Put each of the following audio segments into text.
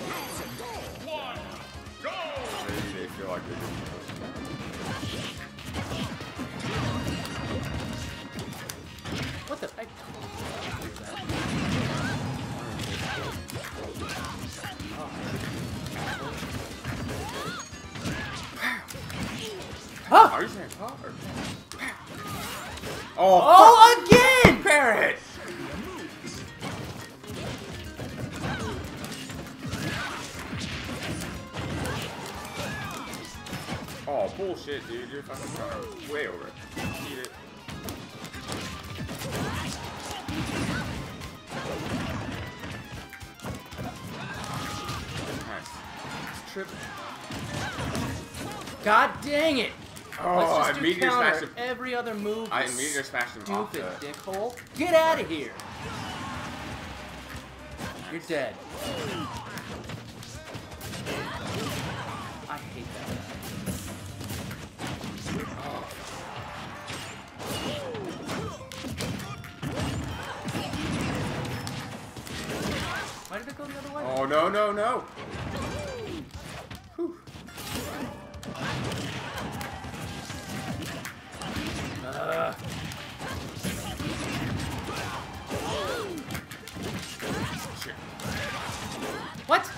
Maybe they feel like they're What the? I Oh, are you saying pop or Oh, Oh, again! Barrett! Oh, bullshit, dude. You're fucking throwing way over it. Eat it. Nice. Trip. God dang it! Oh, Let's I do meteor counter smashed him. every other move. I meteor smashed him off the... dickhole. Get out of here. You're dead. Why did it go the other way? Oh, no, no, no. Whew. Shit. what?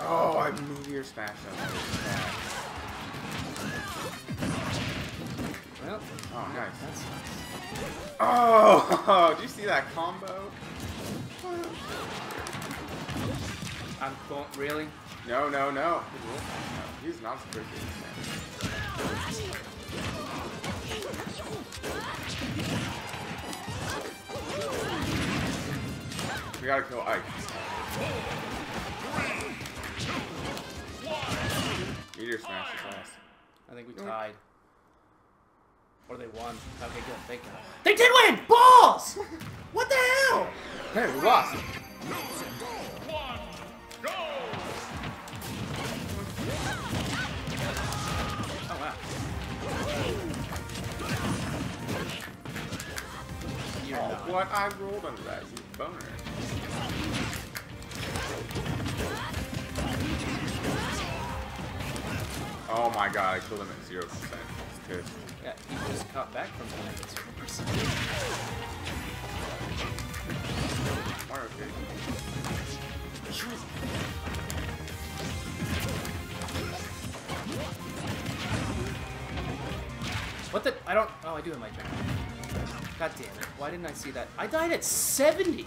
Oh, I meteor smashed him. Well, Oh, nice. that's Oh, did you see that combo? I'm going. Really? No, no, no. He's not supposed to. We gotta kill Ike. Meteor smash his ass. I think we tied. Or they won. Okay, good. Thank God. They did win! Balls! What the hell? Hey, we lost. Oh, wow. You're Oh, not. what? I rolled under that, you boner. Oh my god, I killed him at 0%. It's pissed. Yeah, he just caught back from the negative percent. Mario. What the? I don't. Oh, I do have my turn. God damn it. Why didn't I see that? I died at 70!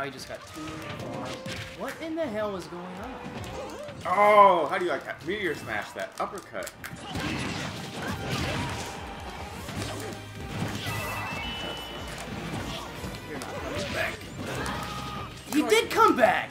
How he just got two. What in the hell is going on? Oh, how do you like that? Meteor smash that uppercut. You're not coming back. He did come back!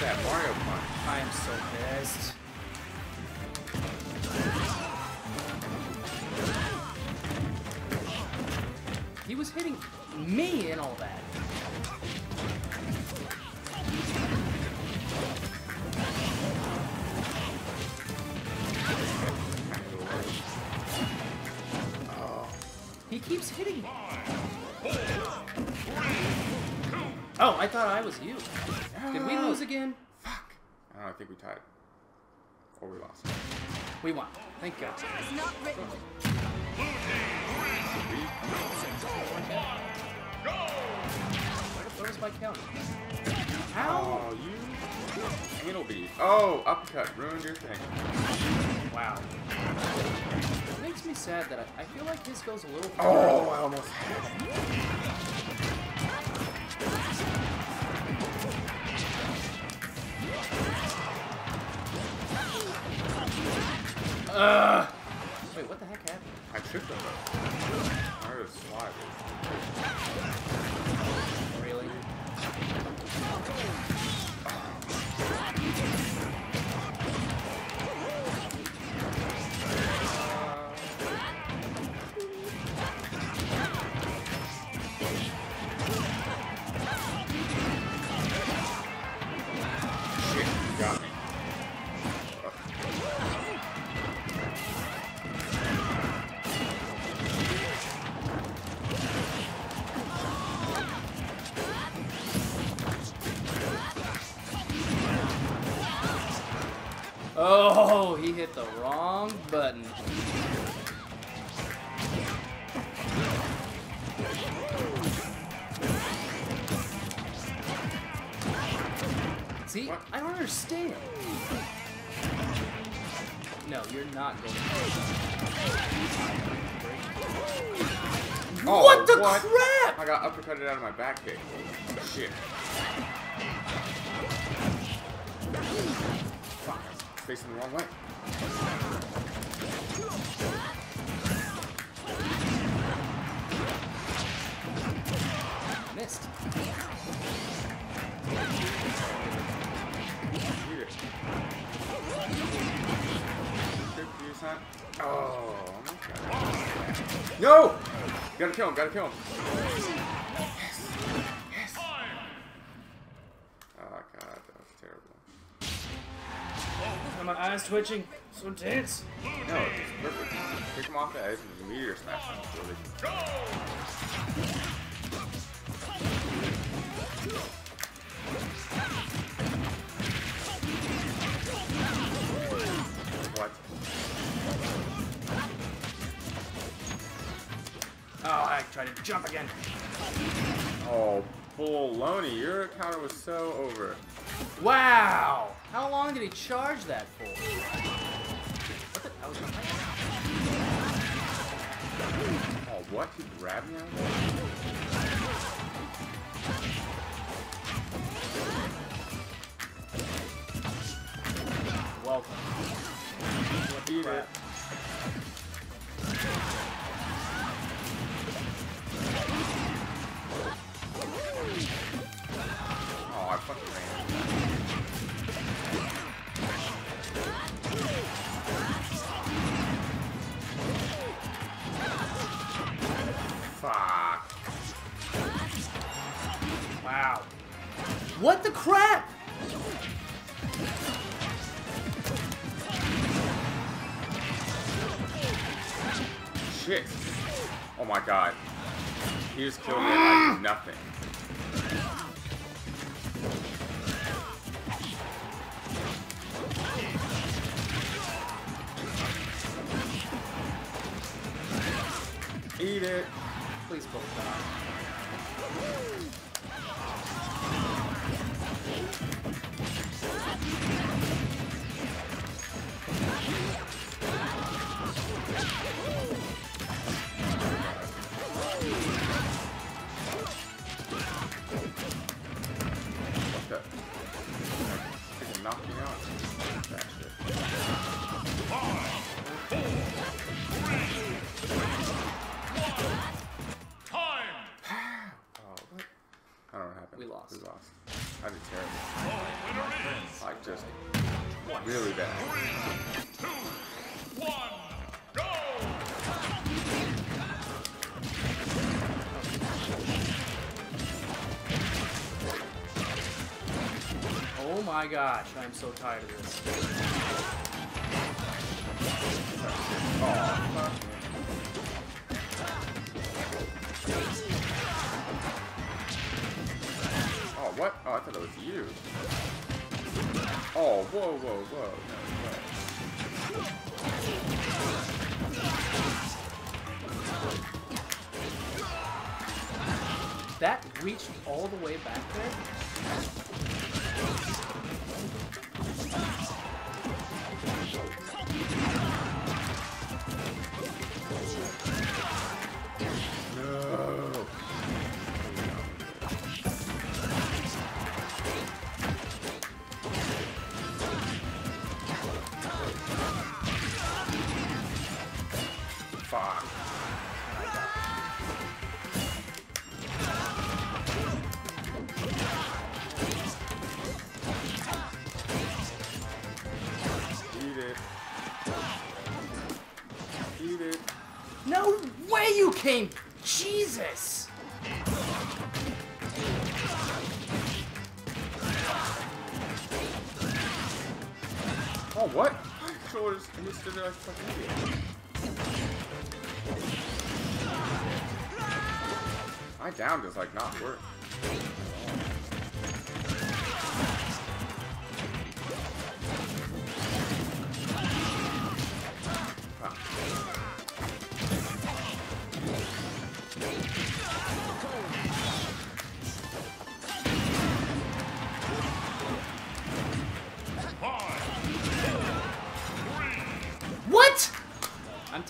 That Mario punch. I am so pissed. He was hitting me and all that. Oh. He keeps hitting me. Oh, I thought I was you. Did we lose again? Fuck. I don't know, I think we tied. Or we lost. We won. Thank God. It's not written. Where was my counter? How? Oh, you anal bead. Oh, uppercut. Ruined your thing. Wow. It makes me sad that I, I feel like his goes a little Oh, I almost had Wait, what the heck happened? I tripped him. I heard a slide. Don't understand. No, you're not going to. Oh, what the what? crap? I got uppercutted out of my back kick. Oh, shit. Fuck. Facing the wrong way. Missed. For you. Oh. No! Gotta kill him, gotta kill him. Yes. Yes. Oh, God, that was terrible. My eyes twitching? So intense. No, it's perfect. Pick him off the edge and meteor smash him. Really. What? Jump again. Oh, baloney. Your counter was so over. Wow! How long did he charge that for? What the? I was Oh, what? He grabbed me out of there? welcome. Eat it. Shit. Oh my god. He just killed me like nothing. Eat it. Please both die. We lost. We lost. I did terrible. Like, just really bad. Oh my gosh, I'm so tired of this. Oh, you. Oh, whoa, whoa, whoa. No, no. That reached all the way back there? Came! Jesus! Oh, what? A fucking idiot. My down does like not work.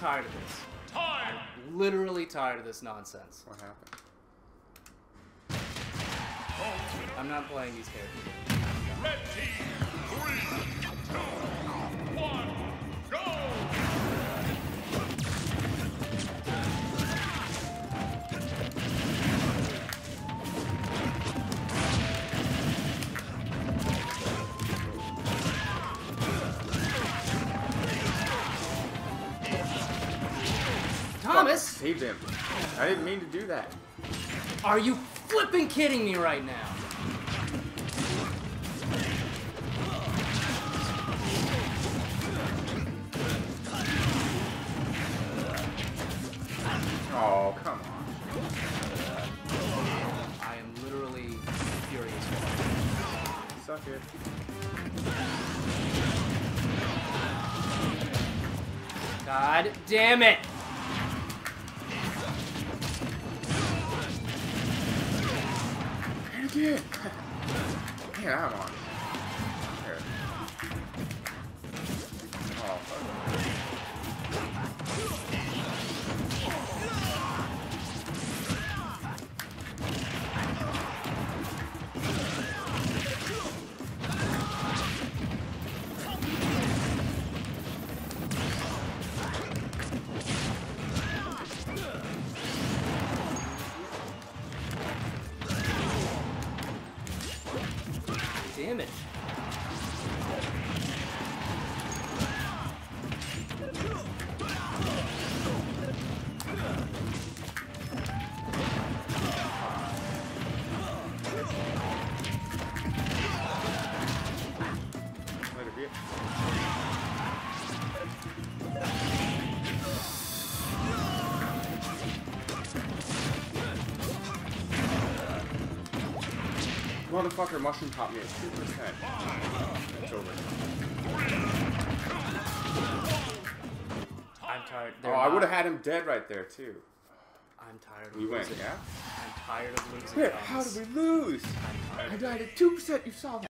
Tired of this. Time. Literally tired of this nonsense. What happened? I'm not playing these characters. Red team. Three, two, Saved him. I didn't mean to do that. are you flipping kidding me right now? Oh, come on. I am literally furious. Suck it. God damn it! Oh, Motherfucker mushroom popped me at 2%. It's over. I'm tired. Oh, I would have had him dead right there, too. I'm tired of We losing. yeah? I'm tired of losing. Wait, how did we lose? I'm tired. I died at 2%. You saw that.